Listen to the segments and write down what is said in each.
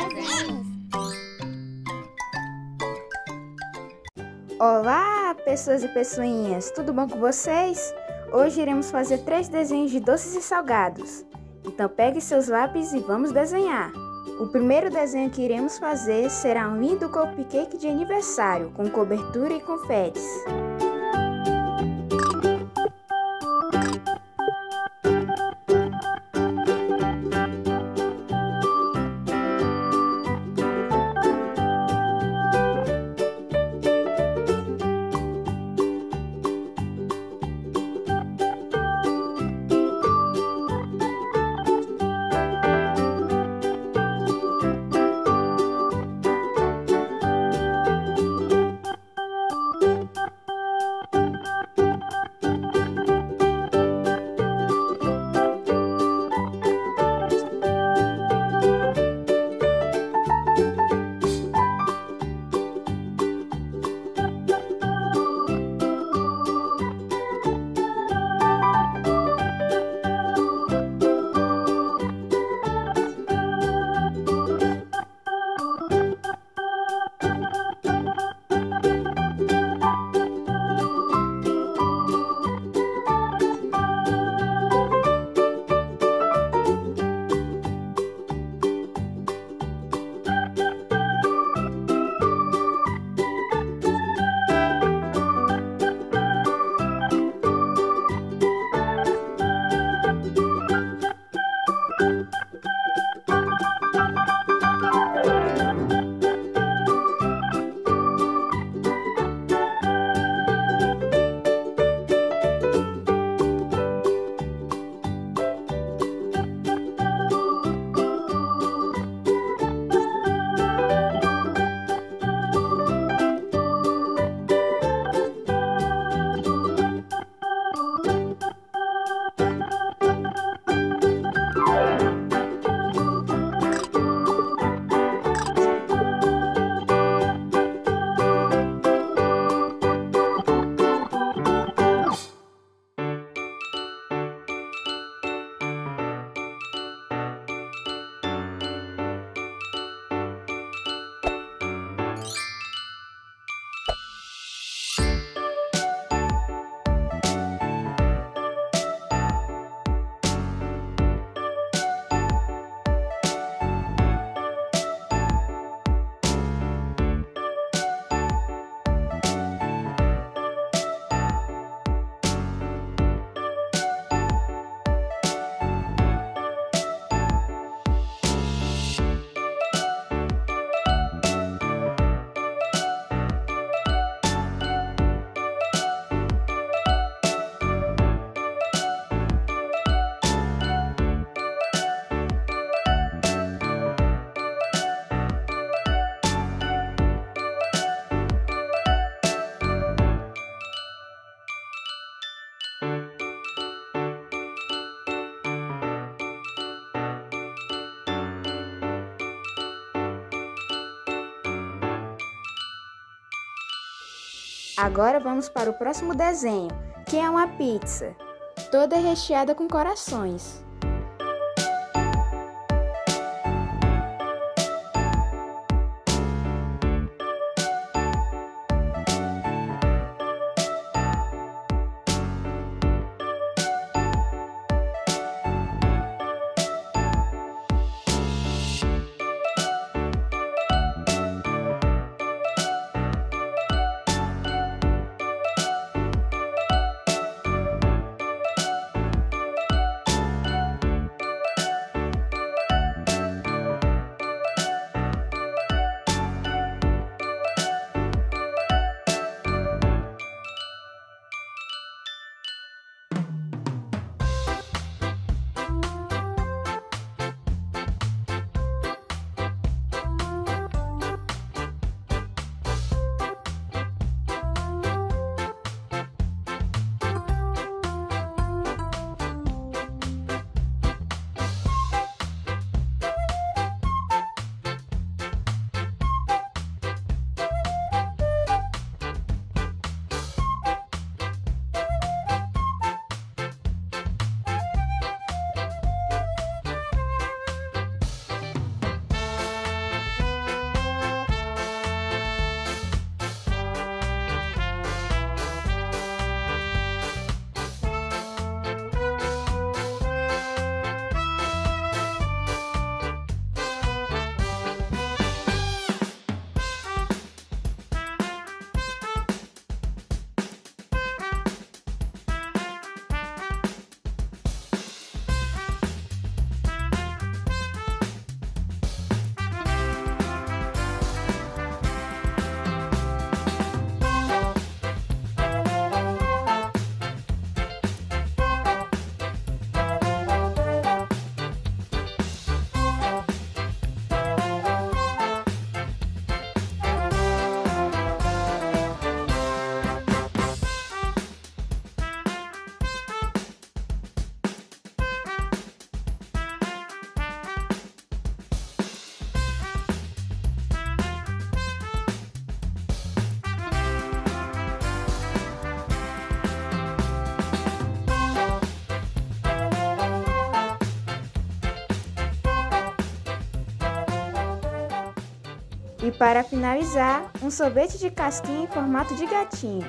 Desenhos. Olá, pessoas e pessoinhas, tudo bom com vocês? Hoje iremos fazer três desenhos de doces e salgados. Então pegue seus lápis e vamos desenhar. O primeiro desenho que iremos fazer será um lindo cupcake de aniversário com cobertura e confetes. Agora vamos para o próximo desenho, que é uma pizza, toda recheada com corações. E para finalizar, um sorvete de casquinha em formato de gatinho.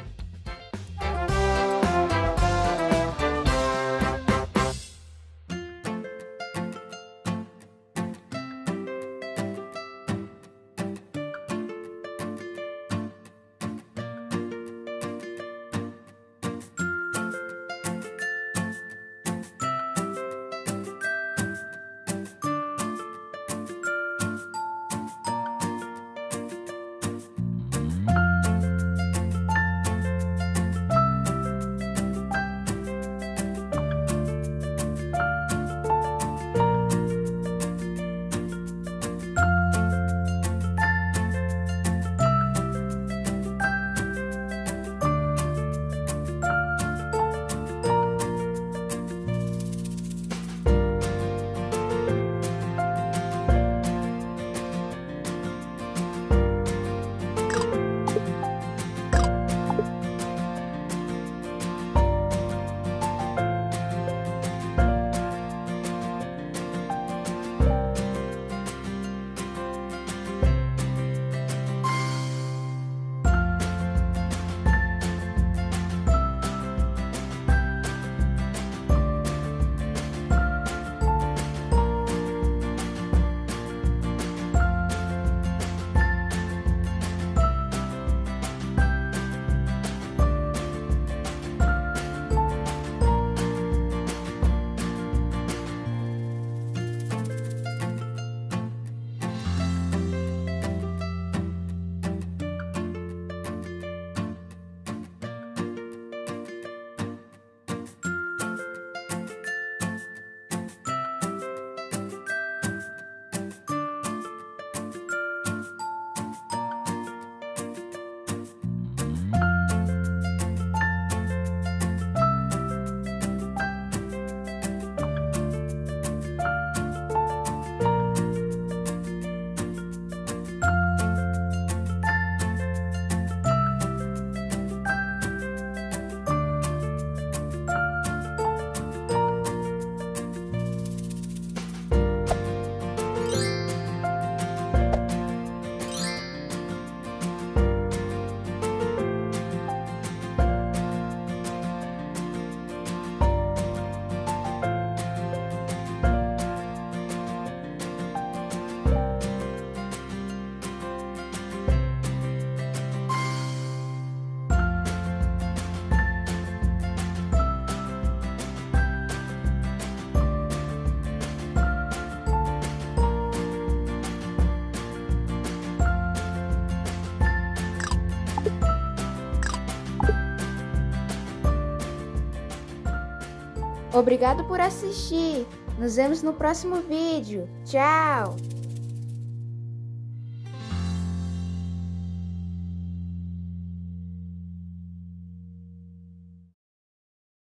Obrigado por assistir. Nos vemos no próximo vídeo. Tchau!